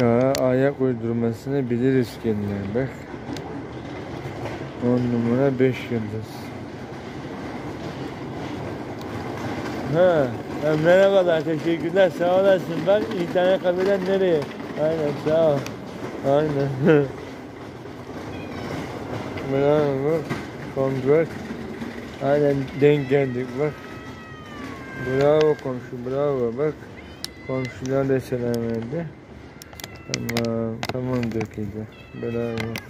Uçağa ayak uydurmasını biliriz kendine bak. 10 numara 5 yıldız. Ha, merhabalar, teşekkürler, sağ olasın. Bak internet kafeden nereye? Aynen, sağ ol. Aynen. Bravo, bak. Kontrol. Aynen denk geldik bak. Bravo komşu, bravo bak. Komşular da selam verdi. Tamam, tamam döküldü. Bravo.